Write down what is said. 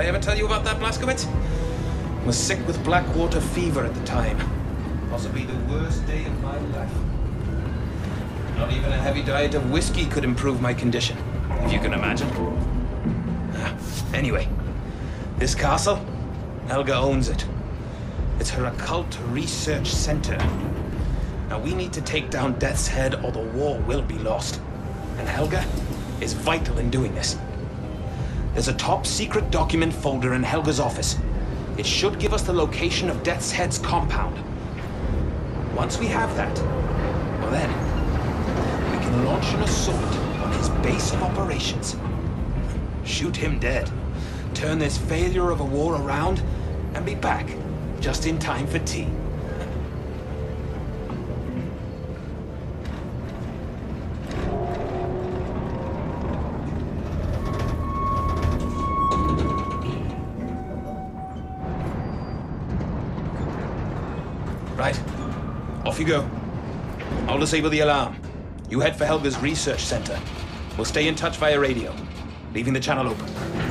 I ever tell you about that, Blazkowicz? Was sick with blackwater fever at the time. Possibly the worst day of my life. Not even a heavy diet of whiskey could improve my condition, if you can imagine. Ah, Anyway, this castle, Helga owns it. It's her occult research center. Now we need to take down Deathshead or the war will be lost. And Helga is vital in doing this. There's a top secret document folder in Helga's office. It should give us the location of Deathshead's compound. Once we have that, well then, we can launch an assault on his base of operations. Shoot him dead. Turn this failure of a war around, and be back just in time for tea. Right. Off you go. I'll disable the alarm. You head for Helga's research center. We'll stay in touch via radio, leaving the channel open.